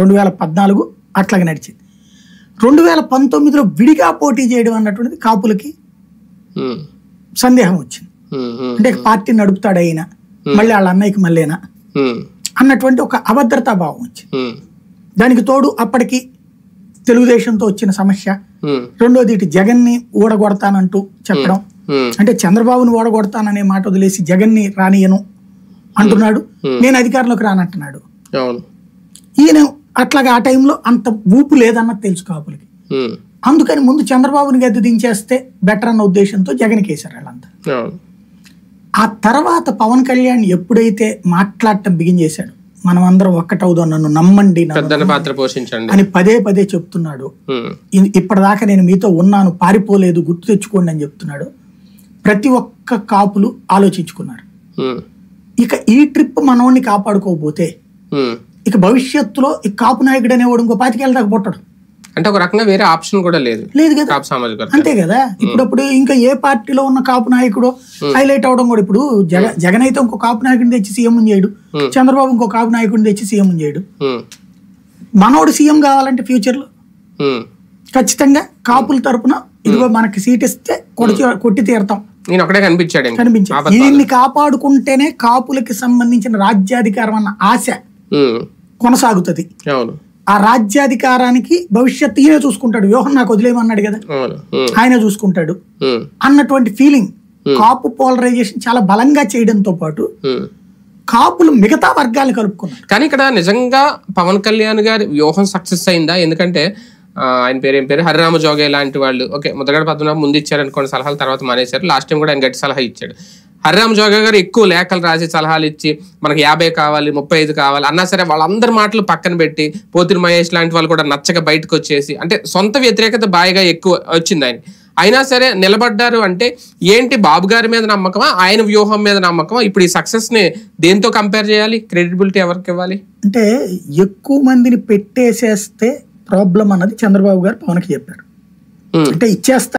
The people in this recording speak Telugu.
రెండు వేల పద్నాలుగు అట్లాగే నడిచింది. రెండు వేల పంతొమ్మిదిలో విడిగా పోటీ చేయడం అన్నటువంటిది కాపులకి సందేహం వచ్చింది. అంటే పార్టీ నడుపుతాడు అయినా మళ్ళీ వాళ్ళ అన్నయ్యకి మళ్ళీనా? అన్నటువంటి ఒక అభద్రతా భావం వచ్చింది. దానికి తోడు అప్పటికి తెలుగుదేశంతో వచ్చిన సమస్య. రెండోది ఇటు జగన్ని ఓడగొడతానంటూ చెప్పడం. అంటే చంద్రబాబుని ఓడగొడతాననే మాట వదిలేసి జగన్ని రానియను అంటున్నాడు. నేను అధికారంలోకి రానంటున్నాడు. ఈయన అట్లాగా ఆ టైంలో అంత ఊపు లేదన్నది తెలుసు కాపులకి. అందుకని ముందు చంద్రబాబుని గద్దె దించేస్తే బెటర్ అన్న ఉద్దేశంతో జగన్కి వేశారు వాళ్ళంతా. ఆ తర్వాత పవన్ కళ్యాణ్ ఎప్పుడైతే మాట్లాడటం బిగిన్ చేశాడు మనం అందరం ఒక్కటవుదాం నన్ను నమ్మండి పాత్ర పోషించండి. అని పదే పదే చెప్తున్నాడు. ఇప్పటిదాకా నేను మీతో ఉన్నాను పారిపోలేదు గుర్తు తెచ్చుకోండి అని చెప్తున్నాడు. ప్రతి ఒక్క కాపులు ఆలోచించుకున్నారు. ఇక ఈ ట్రిప్ మనోడిని కాపాడుకోకపోతే. ఇక భవిష్యత్తులో ఈ కాపు నాయకుడు అనేవాడు ఇంకో పాతికేళ్ళ దాకా పుట్టడు. అంటే ఒక రకంగా వేరే ఆప్షన్ కూడా లేదు. లేదు కదా. అంతే కదా. ఇప్పుడప్పుడు ఇంకా ఏ పార్టీలో ఉన్న కాపు నాయకుడు హైలైట్ అవడం కూడా ఇప్పుడు జగ జగన్ అయితే ఇంకో కాపు నాయకుడిని తెచ్చి సీఎం చేయడు. చంద్రబాబు ఇంకో కాపు నాయకుడిని తెచ్చి సీఎం చేయడు. మనోడు సీఎం కావాలంటే ఫ్యూచర్లో. ఖచ్చితంగా కాపుల తరపున ఇదిగో మనకి సీట్ ఇస్తే కొట్టి కొట్టి తీరతాం. నేను ఒకటే కనిపించాడు ఆపత్కాలం. ఈయన్ని కాపాడుకుంటేనే కాపులకి సంబంధించిన రాజ్యాధికారం అన్న ఆశ. కొనసాగుతుంది. అవును. ఆ రాజ్యాధికారానికి భవిష్యత్ ఈయన చూసుకుంటాడు. వ్యూహం నాకు వదిలేయమన్నాడు కదా? ఆయన చూసుకుంటాడు. అన్నటువంటి ఫీలింగ్ కాపు పోలరైజేషన్ చాలా బలంగా చేయడంతో పాటు. కాపులు మిగతా వర్గాలను కలుపుకున్నారు. కానీ ఇక్కడ నిజంగా పవన్ కళ్యాణ్ గారి వ్యూహం సక్సెస్ అయిందా? ఎందుకంటే ఆయన పేరు ఏం పేరు? హరిరామ జోగే లాంటి వాళ్ళు. ఓకే ముద్దగడ పద్మనాభం ముందు ఇచ్చారు అనుకోండి సలహాలు తర్వాత మానేశారు. లాస్ట్ టైం కూడా ఆయన గట్టి సలహా ఇచ్చాడు. హరిరామ జోగే గారు ఎక్కువ లేఖలు రాసి సలహాలు ఇచ్చి మనకి యాభై కావాలి ముప్పై ఐదు కావాలి అన్నా సరే వాళ్ళందరి మాటలు పక్కన పెట్టి పోతిరి మహేష్ లాంటి వాళ్ళు కూడా నచ్చక బయటకు వచ్చేసి అంటే సొంత వ్యతిరేకత బాగా ఎక్కువ వచ్చింది ఆయన. అయినా సరే నిలబడ్డారు అంటే ఏంటి బాబు గారి మీద నమ్మకమా ఆయన వ్యూహం మీద నమ్మకమా? ఇప్పుడు ఈ సక్సెస్ని దేంతో కంపేర్ చేయాలి? క్రెడిబిలిటీ ఎవరికి ఇవ్వాలి? అంటే ఎక్కువ మందిని పెట్టేసేస్తే ప్రాబ్లం అన్నది చంద్రబాబు గారు పవన్కి చెప్పారు. అంటే ఇచ్చేస్తా